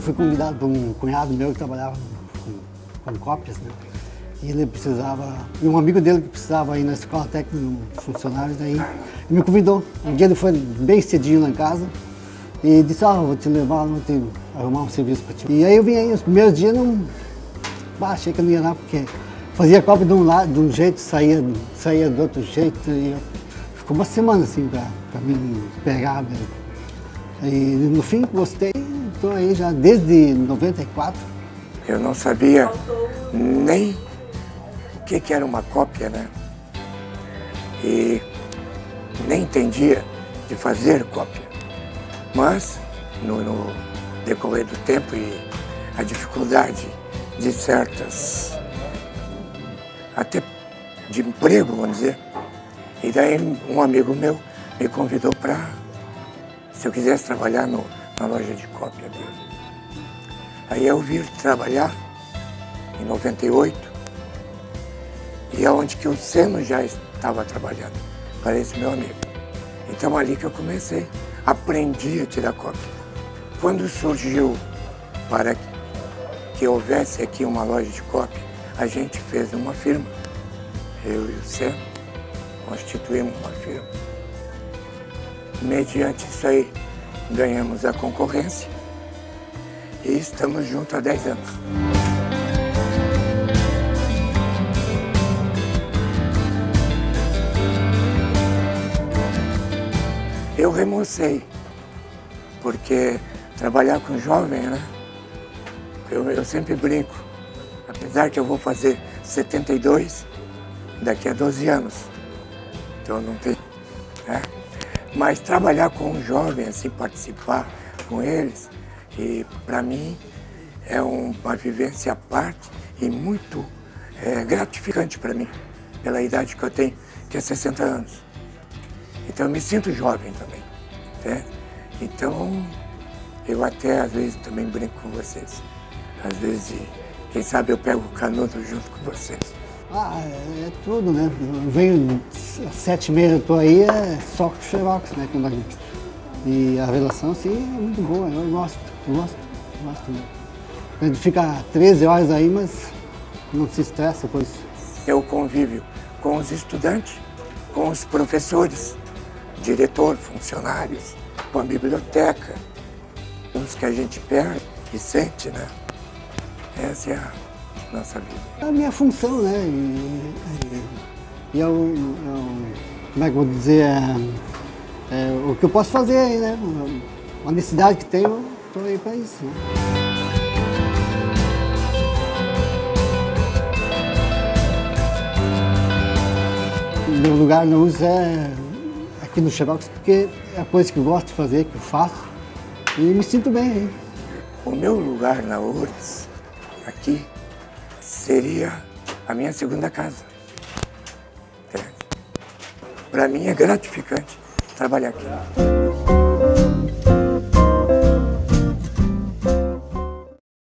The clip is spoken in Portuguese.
fui convidado por um cunhado meu que trabalhava com, com cópias, né? E ele precisava, e um amigo dele que precisava ir na escola técnica, um funcionário, daí me convidou. Um dia ele foi bem cedinho lá em casa e disse, ah, vou te levar, vou te arrumar um serviço para ti. E aí eu vim aí, os primeiros dias não. Bah, achei que eu não ia lá, porque fazia cópia de um lado, de um jeito, saía, saía do outro jeito. E eu, ficou uma semana assim para mim pegar mesmo. E no fim gostei, estou aí já desde 94. Eu não sabia nem o que, que era uma cópia, né? E nem entendia de fazer cópia. Mas, no, no decorrer do tempo e a dificuldade de certas, até de emprego, vamos dizer, e daí um amigo meu me convidou para, se eu quisesse trabalhar no, na loja de cópia dele. Aí eu vim trabalhar em 98 e é onde que o Seno já estava trabalhando, para esse meu amigo. Então ali que eu comecei, aprendi a tirar cópia. Quando surgiu para que houvesse aqui uma loja de cópia, a gente fez uma firma, eu e o Seno, constituímos uma firma. Mediante isso aí, ganhamos a concorrência e estamos juntos há 10 anos. eu renunciei, porque trabalhar com jovem, né? Eu, eu sempre brinco, apesar que eu vou fazer 72 daqui a 12 anos, então não tem. Né? Mas trabalhar com um jovem, assim, participar com eles, e para mim é uma vivência à parte e muito é, gratificante para mim, pela idade que eu tenho, que é 60 anos. Então eu me sinto jovem também. Né? Então eu até às vezes também brinco com vocês. Às vezes, quem sabe eu pego o canudo junto com vocês. Ah, é, é tudo, né? Eu venho sete meses, eu tô aí, é só com Xerox, né? E a relação, assim, é muito boa, eu gosto, eu gosto, eu gosto. Né? A gente fica 13 horas aí, mas não se estressa com isso. O convívio com os estudantes, com os professores, diretor, funcionários, com a biblioteca, uns que a gente perde e sente, né? Essa é a nossa vida. É a minha função, né? E, e, e eu, eu, como é que eu vou dizer, é, é, o que eu posso fazer aí, né? Uma necessidade que tenho, estou aí para isso. Né? Meu lugar na USE é aqui no Xerox, porque é a coisa que eu gosto de fazer, que eu faço, e me sinto bem aí. O meu lugar na URGS, aqui, seria a minha segunda casa. Para mim é gratificante trabalhar aqui.